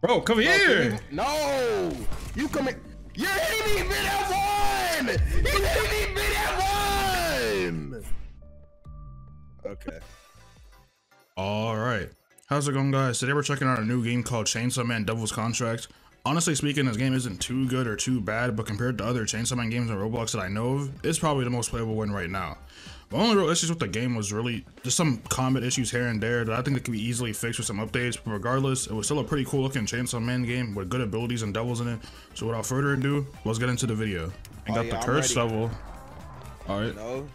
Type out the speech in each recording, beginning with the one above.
Bro, come here. No, you come here. You're hitting me mid at one. He's hitting me mid at one. Okay. All right. How's it going, guys? Today we're checking out a new game called Chainsaw Man Devil's Contract. Honestly speaking, this game isn't too good or too bad, but compared to other Chainsaw Man games on Roblox that I know of, it's probably the most playable one right now. The only real issues with the game was really just some combat issues here and there that I think that could be easily fixed with some updates, but regardless, it was still a pretty cool looking Chainsaw Man game with good abilities and devils in it. So without further ado, let's get into the video. And Oh, got yeah, the Curse ready. Devil. Alright. No,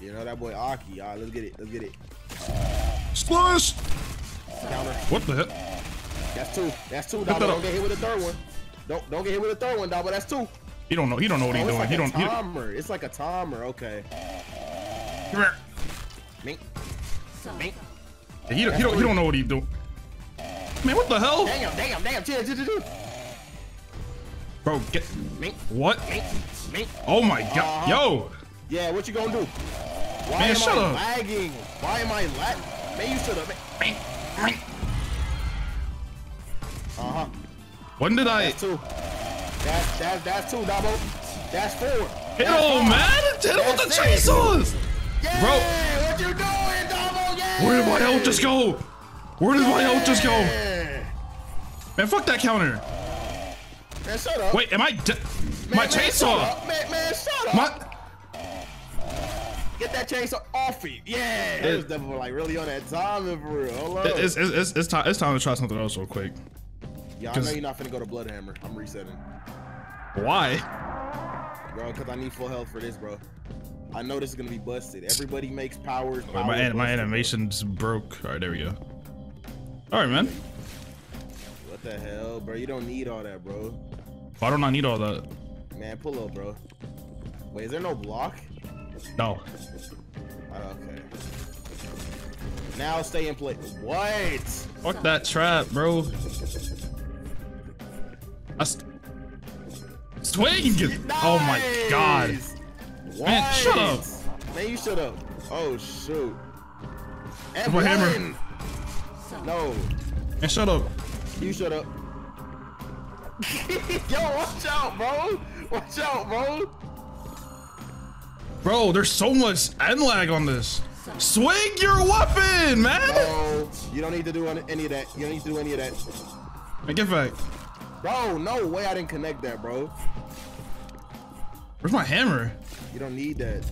you know that boy Aki. All right, let's get it. Let's get it. Splash! Counter. What the heck? That's two. That's two. that Dabo. Don't get hit with the third one. Don't don't get hit with the third one, Dabo. That's two. He don't know. He don't know what Oh, he's it's doing. like he a don't. He, timer. It's like a timer. Okay. Come here. Mink. Mink. He, don't- he don't. He don't know what he's doing. Man, what the hell, Damn. Damn. Damn. Chill. Chill. Chill. bro? Get Mink. what? Mink. Mink. Oh my god, Uh-huh. yo! Yeah. What you gonna do? Why Man, am shut I up. lagging? Why am I lag? Man, you should have. Uh huh. When did I? That's two. That's that's that's two, Dabo. That's four. Hit him, man! Hit him with the chainsaws! Bro. what you doing, Dabo? Yeah. Where did my health just go? Where did my health just go? Man, fuck that counter. Man, shut up. Wait, am I? De- man, my man, chainsaw. Man, man, shut up. My. Get that chainsaw off it. Yeah. That was definitely like really on that timing for real. Hold. It's, it's, it's, it's time. It's time to try something else real quick. yeah, I know you're not finna go to Bloodhammer. I'm resetting, Why? bro, because I need full health for this, bro. I know this is gonna be busted. Everybody makes powers. Oh, powers my my animation's broke. All right, there we go. All right, man. What the hell, bro? You don't need all that, bro. Why don't I need all that? Man, pull up, bro. Wait, is there no block? No. Oh, okay. Now stay in place. What? Fuck that trap, bro. I st- swing. Oh my god. Nice! Man, shut up. Man, you shut up. Oh shoot. And my hammer. one. No, Man, shut up. you shut up. Yo, watch out, bro. Watch out, bro. Bro, there's so much end lag on this. Swing your weapon, man. No, you don't need to do any of that. You don't need to do any of that. Man, get back. Bro, no way I didn't connect that, bro. Where's my hammer? You don't need that.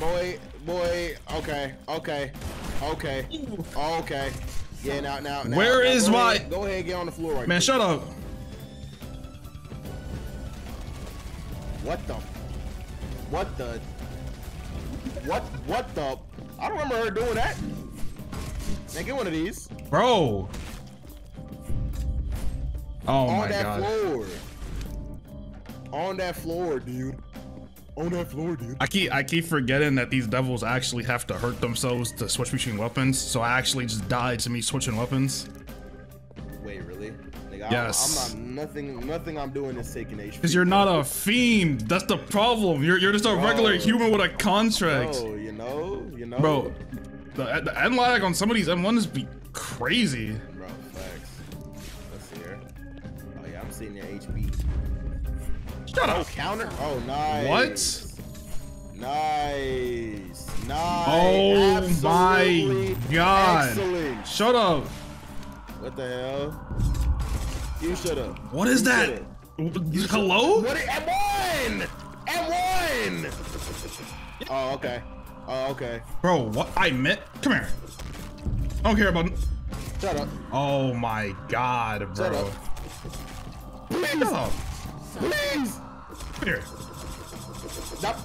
Boy, boy, okay, okay, okay, okay. Yeah, now, now, now. Where now is go my- Ahead, go ahead, get on the floor right Man, shut up. What the? What the? What? What the? I don't remember her doing that. Man, get one of these. Bro. Oh on my that god. floor. On that floor, dude. On that floor, dude. I keep I keep forgetting that these devils actually have to hurt themselves to switch between weapons. So I actually just died to me switching weapons. Wait, really? Nigga, Yes. I'm, I'm not nothing. Nothing I'm doing is taking HP. Cause you're not a fiend. That's the problem. You're you're just a regular human with a contract. Oh, you know, you know, Bro, the, the end lag on some of these M1s be crazy. Bro, facts. Let's see here. Oh yeah, I'm seeing your HP. Shut Oh, up. counter. Oh, nice. What? Nice. Nice. Oh Absolutely my god. Excellent. Shut up. What the hell? You shut up. What is You that? shut. Hello? What? At one. At one. Oh, okay. Oh, okay. Bro, what I meant? Come here. I don't care about. Shut up. Oh my god, Shut bro. up. Please. Shut up. Please. Come here. Stop.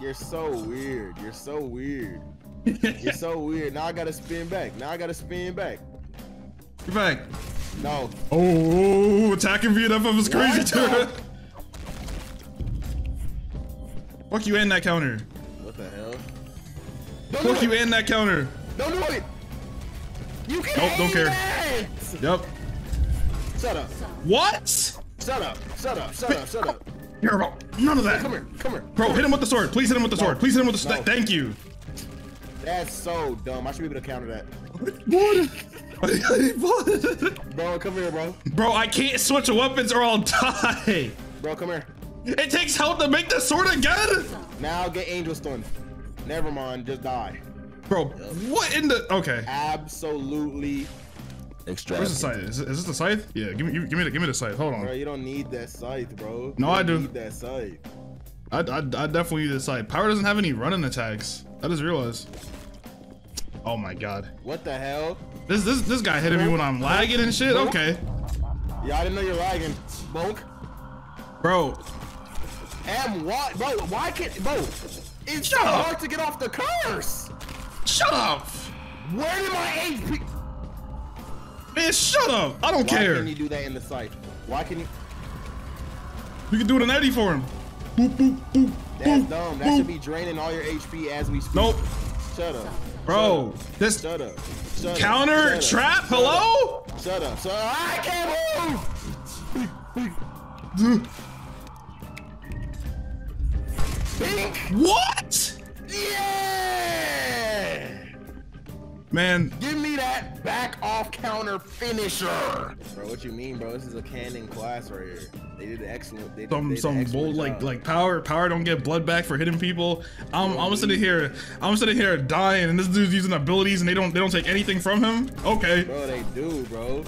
You're so weird. You're so weird. You're so weird. Now I gotta spin back. Now I gotta spin back. Get back. No. Oh, attacking VNFF is crazy What too. the- Fuck you and that counter. What the hell? Don't Fuck you it. and that counter. Don't do it. You can Nope, don't care. Yep. Shut up. What? Shut up. Shut up. Shut up. Shut up. Care about none of that. Come here. Come here. Bro, hit him with the sword. Please hit him with the sword. Please hit him with the No. sword. Thank you. That's so dumb. I should be able to counter that. What? Bro, come here, bro. Bro, I can't switch weapons or I'll die. Bro, come here. It takes health to make the sword again. Now get Angel Stun. Never mind, just die. Bro, what in the? Okay. Absolutely Where's the scythe? Is, is this the scythe? Yeah, give me, give me, the, give me the scythe. Hold on. Bro, on. you don't need that scythe, bro. No, You I don't do. Need that scythe. I, I, I definitely need the scythe. Power doesn't have any running attacks. I just realized. Oh my god. What the hell? This this this guy hitting me when I'm lagging and shit. Okay, Yeah, I didn't know you're lagging. Bonk. bro. And why, bro? Why can't, bro? It's so up. hard to get off the curse. Shut up, Where did my HP? Man. Shut up. I don't Why care. can you do that in the site? Why can you? We can do it in Eddie for him. Boop boop boop That's boop. dumb. That boop. should be draining all your HP as we speak. Nope, Shut up. bro. This Shut up. Shut counter Shut up. trap. Shut up. Hello. Shut up. Shut up. I can't move. Pink. What? Yeah. Man, Give me that back off counter finisher. Bro, what you mean, bro? This is a canon class right here. They did excellent. They, some they some bold like job. like power power don't get blood back for hitting people. I'm I'm sitting here I'm sitting here dying and this dude's using abilities and they don't they don't take anything from him. Okay. Bro, they do, bro.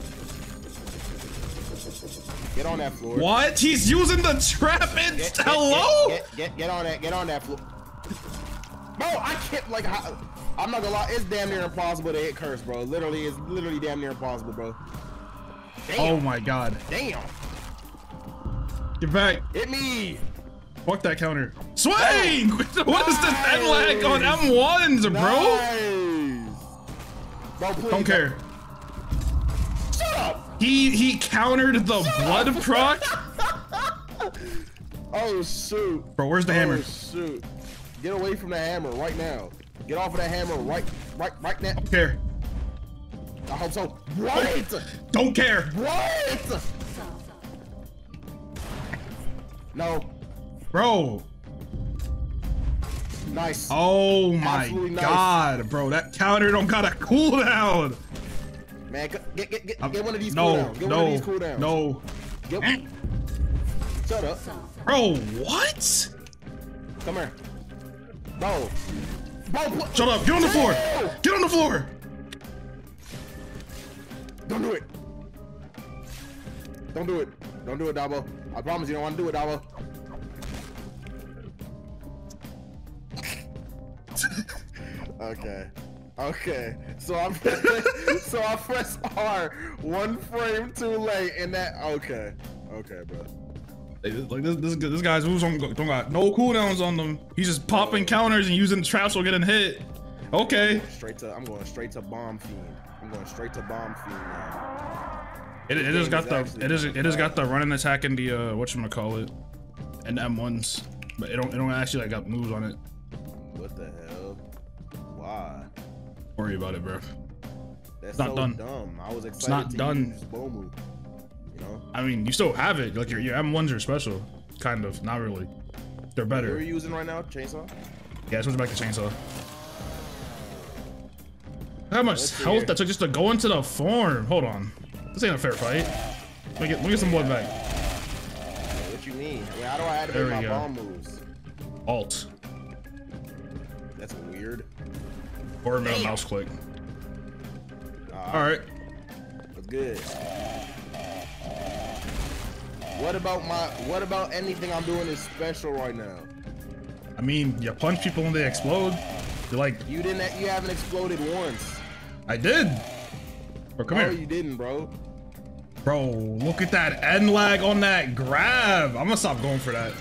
Get on that floor. What? He's using the trap and Get, get, hello? Get, get, get, get on that. Get on that floor. Bro, I can't like. How, I'm not gonna lie. It's damn near impossible to hit curse, bro. Literally, it's literally damn near impossible, bro. Damn. Oh my god. Damn. Get back. Hit me. Fuck that counter. Swing! what is this Nice. M lag on M1s, bro? Nice. Bro, please. Don't care. Shut up. He he countered the blood proc. Oh shoot. Bro, where's the oh, hammer? Oh shoot. Get away from the hammer right now. Get off of that hammer right, right, right now. Don't care. I hope so. Right. Don't care. Right. No. Bro. Nice. Oh my Absolutely nice. god, bro. That counter don't got a cooldown. Man, get get get, get, one of these no, cooldowns. Get no, one of these cooldowns. no. Get, shut up. Bro, what? Come here. Bro. Shut up. Get on the floor. Get on the floor. Don't do it. Don't do it. Don't do it, Dabo. I promise you don't want to do it, Dabo. okay. Okay. So I'm. so I press R one frame too late and that okay. Okay, bro. Like this, this, this guy's moves don't, don't got no cooldowns on them. He's just popping counters and using traps while getting hit. Okay. Straight to I'm going straight to bomb fiend. I'm going straight to bomb fiend now. It, it just got the it is it just got the running attack and the uh what you call it and the M1s, but it don't it don't actually like got moves on it. What the hell? Why? Don't Worry about it, bro. That's not so done. dumb. I was excited not to done. Use Bomu. You know? I mean, you still have it. Like your your M1s are special, kind of. Not really. They're better. What are better. you using right now? Chainsaw? Yeah, switch back to chainsaw. How much Let's health here. that took just to go into the form? Hold on. This ain't a fair fight. Let me get, let me get some blood back. What you mean? Wait, how do I activate There we my go. bomb moves? Alt. That's weird. Or middle mouse click. Uh, Alright. That's good. What about my? What about anything I'm doing is special right now? I mean, you punch people and they explode. You're like, You didn't. You haven't exploded once. I did. Bro, come no, here. you didn't, bro. Bro, look at that end lag on that grab. I'm gonna stop going for that.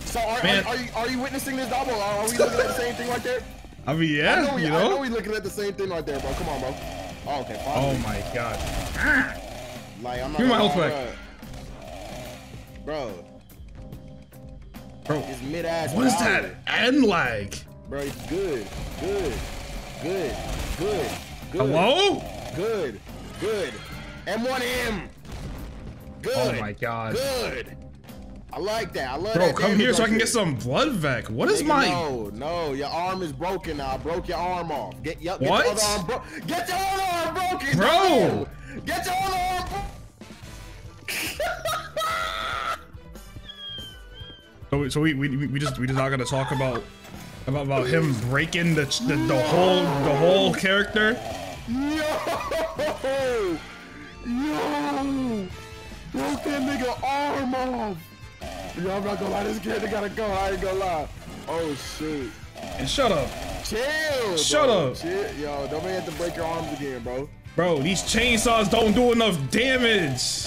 So are, are, are you are you witnessing this double? Are, we looking at the same thing right there? I mean, I yeah, know, we, you I know know? we looking at the same thing right there, bro. Come on, bro. Oh, okay, fine. Oh my god. Like I'm not. Give me my health back. Bro, Bro, it's mid ass. what is that end lag? Bro, it's good, good, good, good, good. Hello? Good, good. M1M. Good. Oh my god. Good. I like that. I love that. Bro, that. come here so I can get some blood vac. What is Nigga, my No, no, your arm is broken now. I broke your arm off. Get, yep, get What? your other arm bro- Get your other arm broken. Bro. Get your other arm bro- So, we- so we, we we just we just not gonna talk about about about him breaking the the, the whole the whole character. Yo! Yo! Broke that nigga arm off! Yo, I'm not gonna lie, this kid they gotta go, I ain't gonna lie. Oh shoot. And shut up, Chill! Shut bro. up. Chill. Yo, don't make have to break your arms again, bro. bro. These chainsaws don't do enough damage.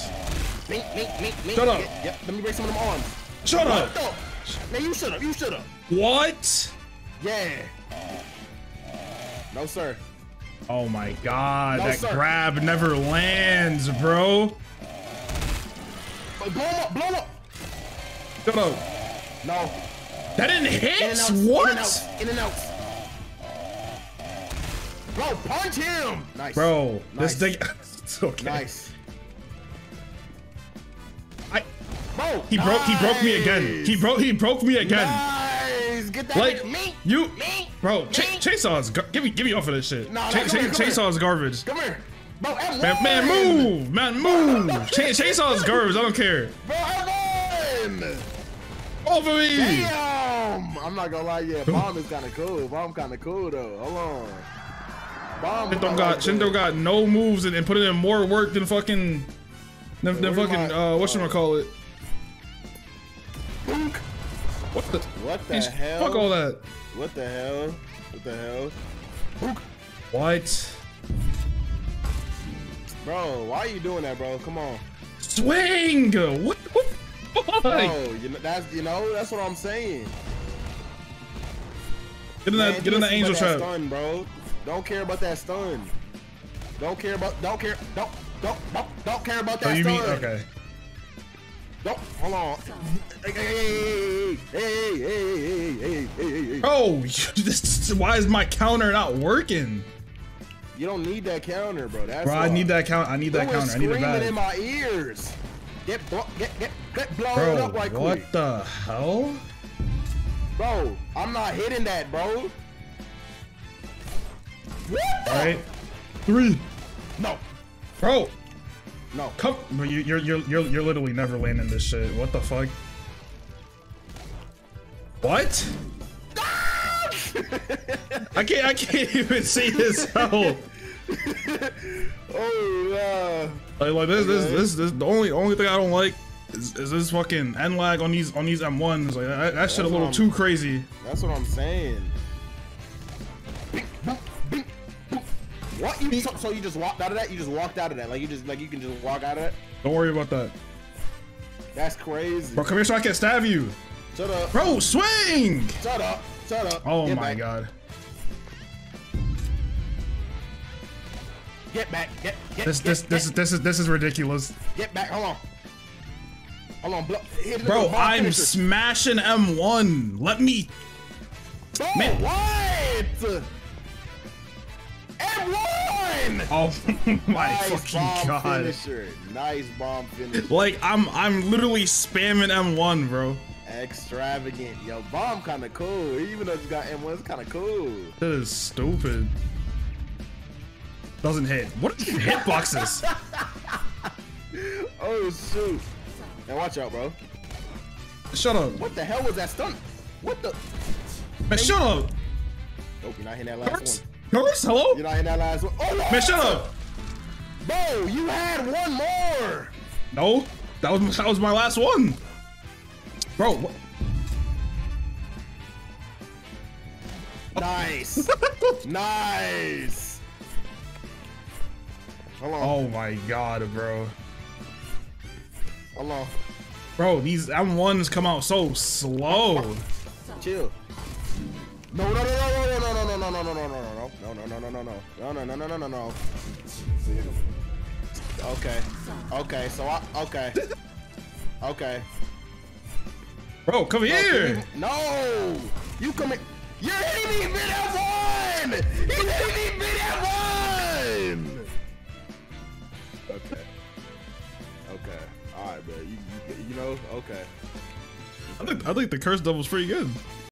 Mink, mink, mink, mink. Shut up. Yep, yep, let me break some of them arms. Shut up. What the? Man, you shut up, you shut up. What? Yeah. No, sir. Oh my god, No, that sir. grab never lands, bro. Blow him up, blow him up. Shut up. No. That didn't In hit. out. What? In and out. In and out. Bro, punch him. Nice. Bro, Nice. this thing. It's okay. Nice. Bro, he broke. He broke me again. He broke. He broke me again. Nice. Get that Like. Me. you, Me. bro. Me. Cha- chainsaw is. Give me. Give me off of this shit. Nah, nah, Cha- come cha- here, come here. chainsaw is garbage. Come here. Bro, M1. Man, man, move, man, move. Cha- chainsaw is garbage. I don't care. Bro, M1. Off me. Damn. I'm not gonna lie. Yeah, bomb is kind of cool. Bomb kind of cool though. Hold on. Bomb. Shindo got Shindo got no moves and, and put in more work than fucking than, than fucking uh what you call it. Boonk. What the? What the Bitch, hell? Fuck all that. What the hell? What the hell? Boonk. What? Bro, why are you doing that, bro? Come on. Swing! What? What? Why? Bro, you know that's you know that's what I'm saying. Get in that. Man, Get in that angel about that trap. Stun, bro. Don't care about that stun. Don't care about. Don't care. Don't. Don't. Don't. Don't care about oh, that Oh, you stun. mean okay? Don't hold on. Hey, hey, hey, hey, hey, hey, hey, Bro, this why is my counter not working? You don't need that counter, bro. That's bro, I need that counter. I need that counter. I need that in my ears. Get get get get blown bro, up right what quick. What the hell? Bro, I'm not hitting that, bro. What All right. Three. No. Bro. No. Come, you, you're you're you're you're literally never landing this shit. What the fuck? What? I can't I can't even see his health. Oh, yeah. Like, like this, this, this, this, the only, only thing I don't like is, is this fucking end lag on these, on these M1s. Like that, that shit a little too crazy. that's what I'm saying. What you? So, so you just walked out of that? You just walked out of that? Like you just like you can just walk out of that? Don't worry about that, That's crazy. bro. Come here so I can stab you, Shut up. bro. Swing! Shut up. Shut up. Oh Get my back. god. Get back. Get get This, get, this, get, this, is this is this is ridiculous, get back. Hold on. Hold on. Hit bro. with the ball I'm finisher. smashing M1. Let me. Bro, Man. what? And one. Oh my nice fucking bomb god. finisher. Nice bomb finisher. Like I'm, I'm literally spamming M1, bro. Extravagant. Yo, bomb kind of cool. Even though it's got M1, it's kind of cool. That is stupid. Doesn't hit. What are these hitboxes? Oh shoot. Now watch out, bro. Shut up. What the hell was that stunt? What the? Man, shut up. Nope, you're not hitting that last Curse? one. Curse? Hello? You're not hitting that last one. Oh, no. Man, shut up. Bro, you had one more. No, that was that was my last one. Bro, what? Nice. nice. Hold on. oh my god, bro. Hold on. Bro, these M1s come out so slow. Chill. No, no, no, no, no, no, no, no, no, no, no, no, no, no, no, no, no, no, no, no, no, no, no, no, no. Okay. Okay. So I. Okay. Okay. Bro, come here. No! You come in. You're hitting me mid F1! He's hitting me mid F1! Okay. Okay. Alright, bro. You, you, you know? Okay. I think I think the curse devil's pretty good.